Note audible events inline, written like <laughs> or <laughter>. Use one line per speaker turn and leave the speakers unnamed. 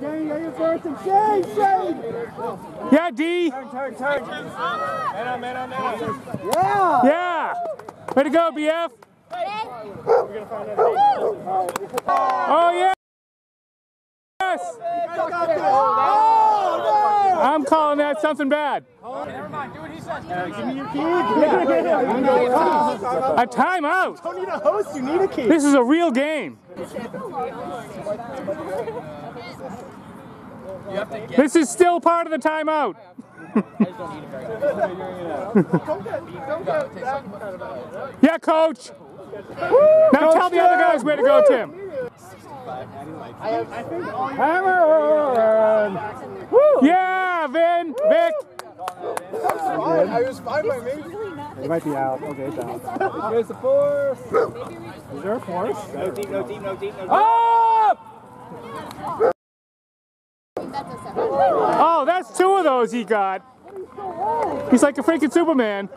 Shane, you first and Shane, Shane!
Yeah, D.
Turn, turn, turn.
Man up, man up, man up.
Yeah!
Yeah. Way to go, BF. Oh, yeah. Yes.
Oh,
I'm calling that something bad.
Never mind, do what he says.
Give me your key. <laughs>
A timeout.
Don't need a host, you need a key.
This is a real game.
You have to get
This is still part of the timeout. <laughs> Yeah, coach. Now tell the other guys where to go, Tim.
Hammer!
Yeah, Vin, Vic.
I was fine by me. It might be out. Okay, it's out. Here's the force. Is there a force? No deep, no deep, no deep, no deep.
Up! Oh, that's two of those he got. He's like a freaking Superman.